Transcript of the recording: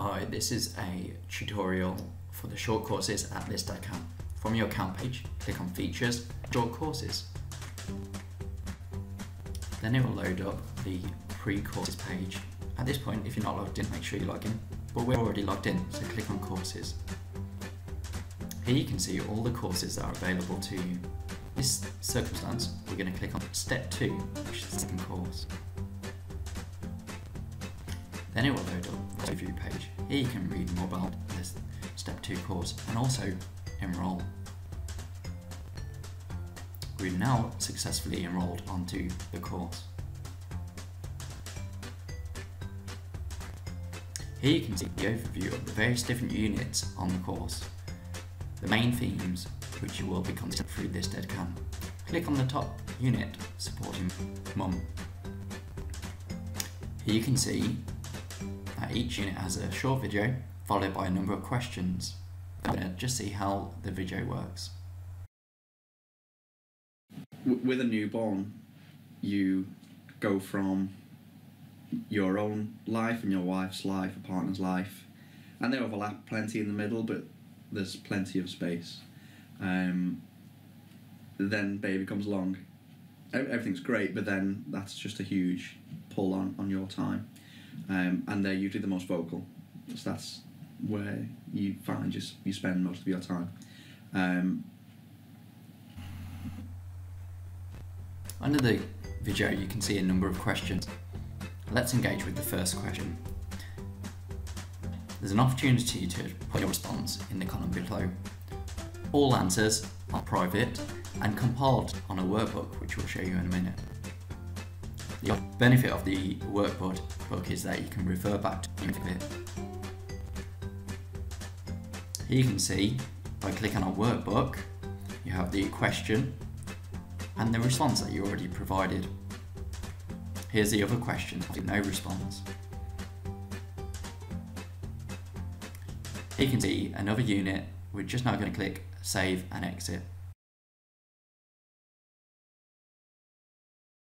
Hi, this is a tutorial for the short courses at list.com. From your account page, click on Features, Short Courses. Then it will load up the pre-courses page. At this point, if you're not logged in, make sure you log in. But we're already logged in, so click on Courses. Here you can see all the courses that are available to you. In this circumstance, we're going to click on Step 2, which is the second course. Then it will load up the page. Here you can read more about this Step 2 course and also enroll. We've now successfully enrolled onto the course. Here you can see the overview of the various different units on the course, the main themes which you will be considering through this Dad Can. Click on the top unit supporting mum. Here you can see that each unit has a short video followed by a number of questions. I'm going to just see how the video works. with a newborn, you go from your own life and your wife's life, a partner's life, and they overlap plenty in the middle, but there's plenty of space. Um, then baby comes along, everything's great, but then that's just a huge pull on, on your time. Um, and they're usually the most vocal, so that's where you find just you spend most of your time. Um, Under the video you can see a number of questions. Let's engage with the first question. There's an opportunity to put your response in the column below. All answers are private and compiled on a workbook which we'll show you in a minute. The benefit of the workbook book is that you can refer back to it. Here you can see by clicking on workbook you have the question and the response that you already provided. Here's the other question no response. Here you can see another unit. We're just now going to click save and exit.